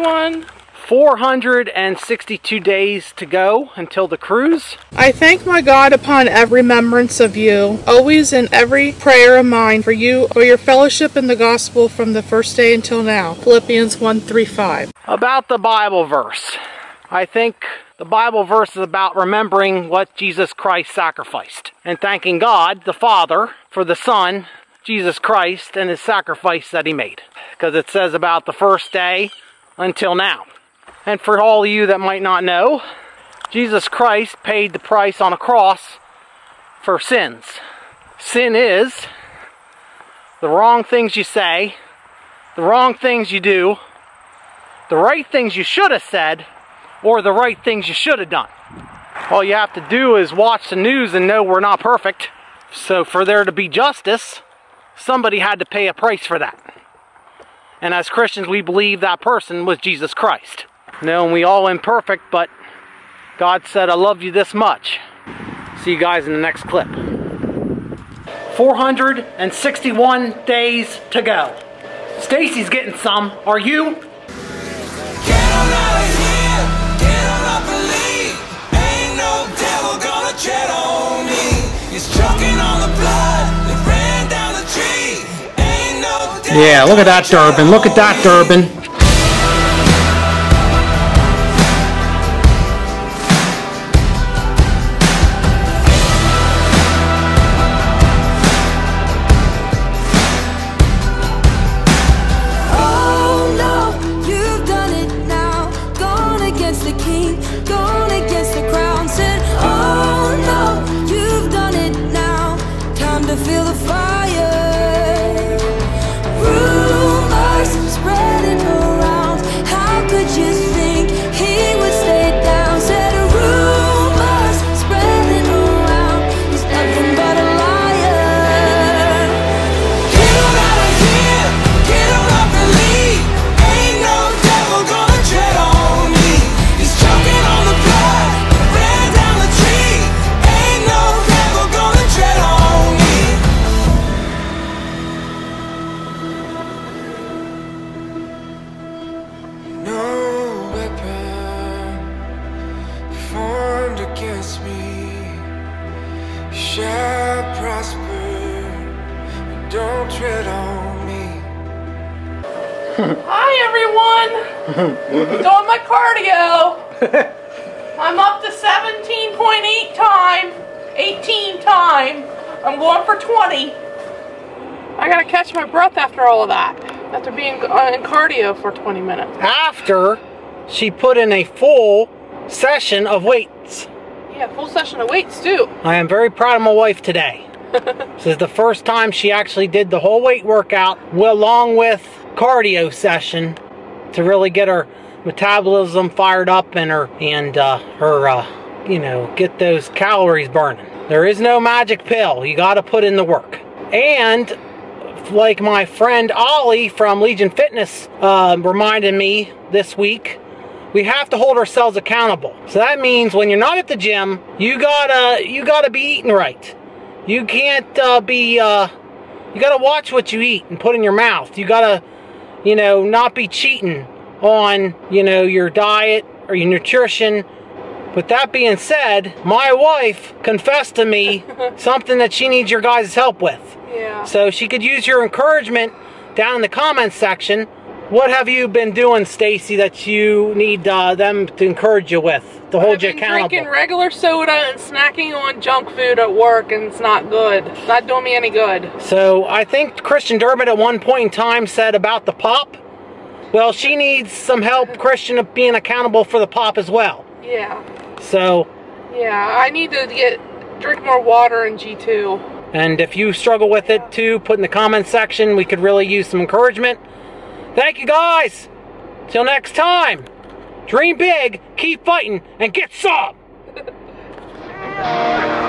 everyone. 462 days to go until the cruise. I thank my God upon every remembrance of you, always in every prayer of mine for you for your fellowship in the gospel from the first day until now. Philippians 1 3 5. About the Bible verse. I think the Bible verse is about remembering what Jesus Christ sacrificed and thanking God, the Father, for the Son, Jesus Christ, and his sacrifice that he made. Because it says about the first day until now. And for all of you that might not know, Jesus Christ paid the price on a cross for sins. Sin is the wrong things you say, the wrong things you do, the right things you should have said, or the right things you should have done. All you have to do is watch the news and know we're not perfect. So for there to be justice, somebody had to pay a price for that. And as Christians, we believe that person was Jesus Christ. No, we all imperfect, but God said, I love you this much. See you guys in the next clip. 461 days to go. Stacey's getting some. Are you? Yeah, look at that Durbin. Look at that. Durbin. Formed against me shall prosper. Don't tread on me. Hi everyone. Doing my cardio. I'm up to 17.8 time, 18 time. I'm going for 20. I gotta catch my breath after all of that. After being uh, in cardio for 20 minutes. After she put in a full session of weights. Yeah, full session of weights too. I am very proud of my wife today. this is the first time she actually did the whole weight workout along with cardio session to really get her metabolism fired up and her and uh, her uh, you know get those calories burning. There is no magic pill. You got to put in the work. And like my friend Ollie from Legion Fitness uh, reminded me this week, we have to hold ourselves accountable. So that means when you're not at the gym, you gotta you gotta be eating right. You can't uh, be uh, you gotta watch what you eat and put in your mouth. You gotta you know not be cheating on you know your diet or your nutrition. With that being said, my wife confessed to me something that she needs your guys' help with. Yeah. So she could use your encouragement down in the comments section. What have you been doing, Stacey, that you need uh, them to encourage you with to hold I've you been accountable? drinking regular soda and snacking on junk food at work, and it's not good. It's not doing me any good. So I think Christian Durbin at one point in time said about the pop. Well, she needs some help, Christian, being accountable for the pop as well. Yeah. So, Yeah, I need to get drink more water in G2. and if you struggle with it too, put in the comments section. We could really use some encouragement. Thank you guys. Till next time. Dream big, keep fighting, and get some.